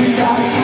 we got